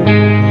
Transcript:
Música